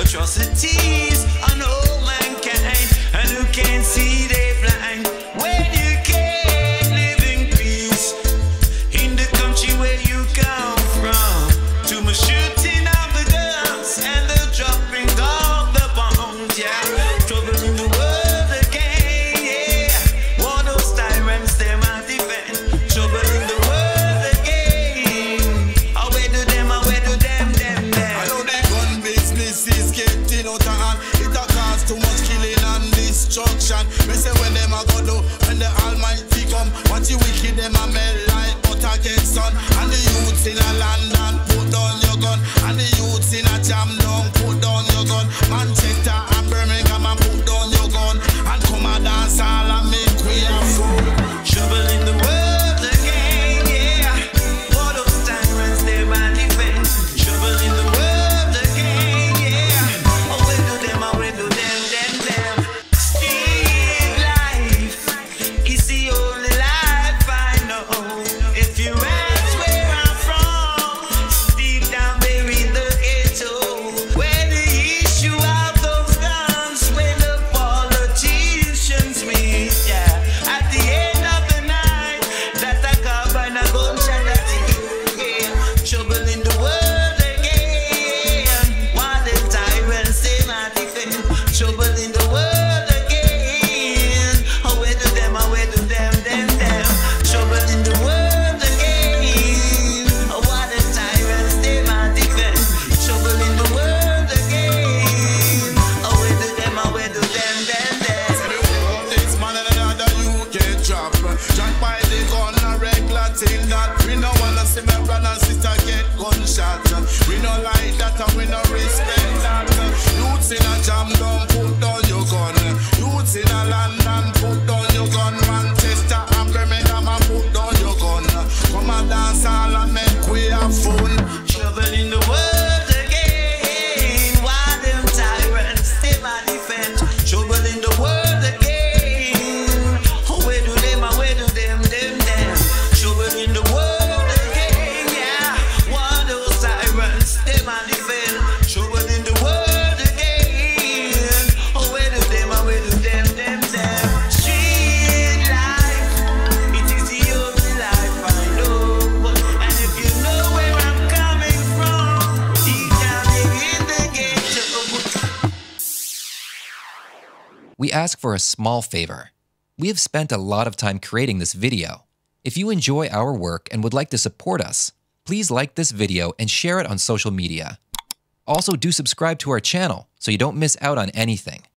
atrocity. them a go do when the Almighty come. Watch the wicked them a melt like butter get sun, and the youths in a land. a get gunshots. We no like that and we no respect. We ask for a small favor. We have spent a lot of time creating this video. If you enjoy our work and would like to support us, please like this video and share it on social media. Also, do subscribe to our channel so you don't miss out on anything.